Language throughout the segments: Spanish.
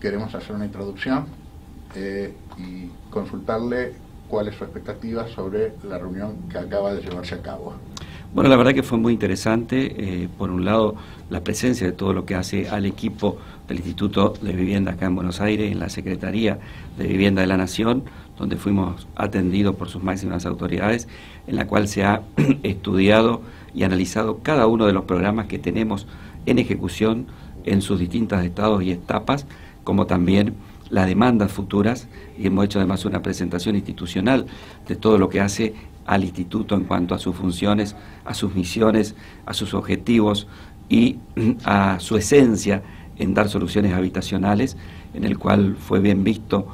queremos hacer una introducción eh, y consultarle cuál es su expectativa sobre la reunión que acaba de llevarse a cabo. Bueno, la verdad que fue muy interesante. Eh, por un lado, la presencia de todo lo que hace al equipo del Instituto de Vivienda acá en Buenos Aires, en la Secretaría de Vivienda de la Nación, donde fuimos atendidos por sus máximas autoridades, en la cual se ha estudiado y analizado cada uno de los programas que tenemos en ejecución en sus distintos estados y etapas, como también las demandas futuras, y hemos hecho además una presentación institucional de todo lo que hace al instituto en cuanto a sus funciones, a sus misiones, a sus objetivos y a su esencia en dar soluciones habitacionales, en el cual fue bien visto,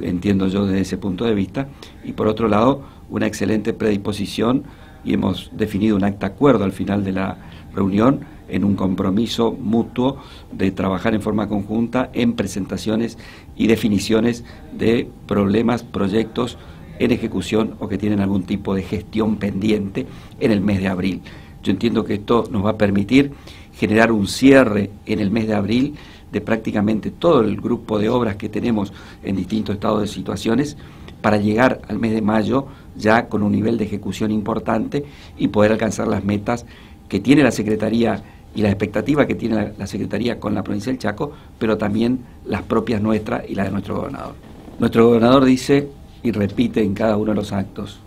entiendo yo desde ese punto de vista, y por otro lado, una excelente predisposición y hemos definido un acta acuerdo al final de la reunión en un compromiso mutuo de trabajar en forma conjunta en presentaciones y definiciones de problemas, proyectos en ejecución o que tienen algún tipo de gestión pendiente en el mes de abril. Yo entiendo que esto nos va a permitir generar un cierre en el mes de abril de prácticamente todo el grupo de obras que tenemos en distintos estados de situaciones para llegar al mes de mayo ya con un nivel de ejecución importante y poder alcanzar las metas que tiene la Secretaría y la expectativa que tiene la, Secretaría con la provincia del Chaco, pero también las propias nuestras y las de nuestro gobernador. Nuestro gobernador dice y repite en cada uno de los actos,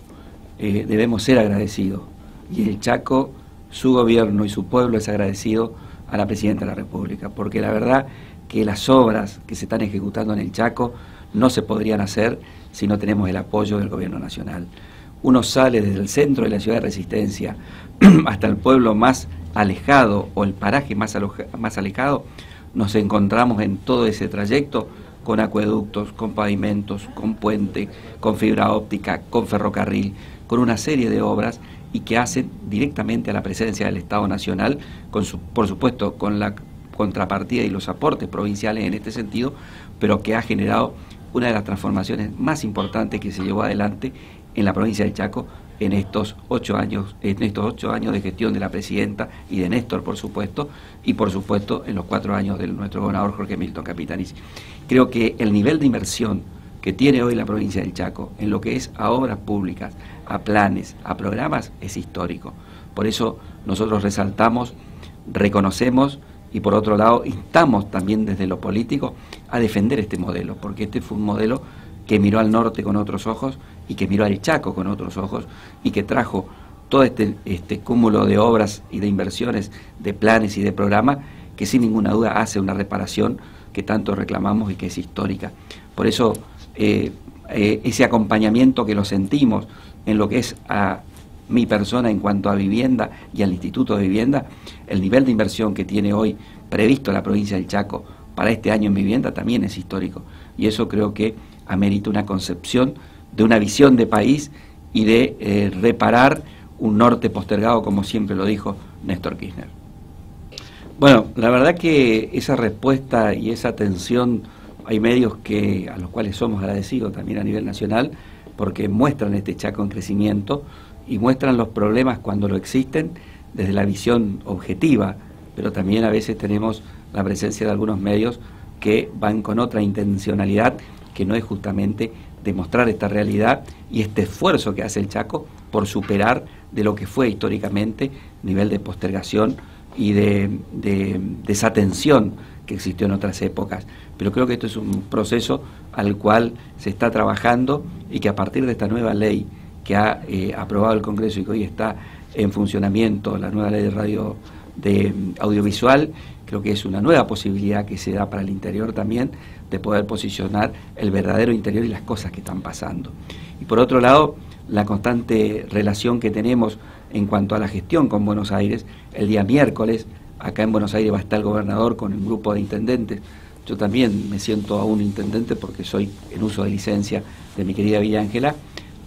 eh, debemos ser agradecidos. Y el Chaco, su gobierno y su pueblo es agradecido a la Presidenta de la República, porque la verdad que las obras que se están ejecutando en el Chaco no se podrían hacer si no tenemos el apoyo del gobierno nacional. Uno sale desde el centro de la ciudad de Resistencia hasta el pueblo más alejado o el paraje más, más alejado, nos encontramos en todo ese trayecto con acueductos, con pavimentos, con puente, con fibra óptica, con ferrocarril, con una serie de obras y que hacen directamente a la presencia del Estado Nacional, con su, por supuesto con la contrapartida y los aportes provinciales en este sentido, pero que ha generado una de las transformaciones más importantes que se llevó adelante en la provincia de Chaco en estos ocho años, en estos ocho años de gestión de la presidenta y de Néstor, por supuesto, y por supuesto en los cuatro años de nuestro gobernador Jorge Milton Capitanici. Creo que el nivel de inversión que tiene hoy la provincia del Chaco en lo que es a obras públicas, a planes, a programas, es histórico. Por eso nosotros resaltamos, reconocemos y por otro lado instamos también desde lo político a defender este modelo, porque este fue un modelo que miró al norte con otros ojos y que miró al Chaco con otros ojos y que trajo todo este, este cúmulo de obras y de inversiones, de planes y de programas que sin ninguna duda hace una reparación que tanto reclamamos y que es histórica. Por eso eh, eh, ese acompañamiento que lo sentimos en lo que es a mi persona en cuanto a vivienda y al Instituto de Vivienda, el nivel de inversión que tiene hoy previsto la provincia del Chaco para este año en vivienda también es histórico. Y eso creo que amerita una concepción de una visión de país y de eh, reparar un norte postergado, como siempre lo dijo Néstor Kirchner. Bueno, la verdad que esa respuesta y esa atención, hay medios que, a los cuales somos agradecidos también a nivel nacional, porque muestran este Chaco en crecimiento y muestran los problemas cuando lo existen desde la visión objetiva, pero también a veces tenemos la presencia de algunos medios que van con otra intencionalidad que no es justamente demostrar esta realidad y este esfuerzo que hace el Chaco por superar de lo que fue históricamente nivel de postergación y de, desatención que existió en otras épocas. Pero creo que esto es un proceso al cual se está trabajando y que a partir de esta nueva ley que ha eh, aprobado el Congreso y que hoy está en funcionamiento, la nueva ley de radio de audiovisual, creo que es una nueva posibilidad que se da para el interior también de poder posicionar el verdadero interior y las cosas que están pasando. Y por otro lado, la constante relación que tenemos en cuanto a la gestión con Buenos Aires, el día miércoles, acá en Buenos Aires va a estar el gobernador con un grupo de intendentes. Yo también me siento aún intendente porque soy en uso de licencia de mi querida Villa Ángela,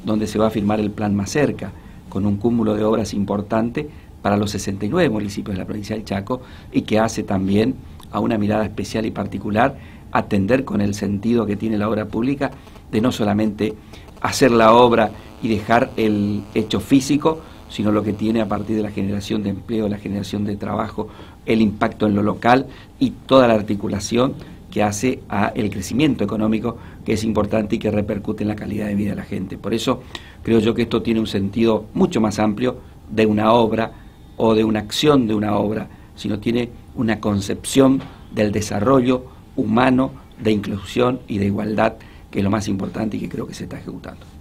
donde se va a firmar el plan más cerca, con un cúmulo de obras importante para los 69 municipios de la provincia del Chaco y que hace también a una mirada especial y particular atender con el sentido que tiene la obra pública de no solamente hacer la obra y dejar el hecho físico, sino lo que tiene a partir de la generación de empleo, la generación de trabajo, el impacto en lo local y toda la articulación que hace a el crecimiento económico que es importante y que repercute en la calidad de vida de la gente. Por eso creo yo que esto tiene un sentido mucho más amplio de una obra o de una acción de una obra, sino tiene una concepción del desarrollo humano, de inclusión y de igualdad, que es lo más importante y que creo que se está ejecutando.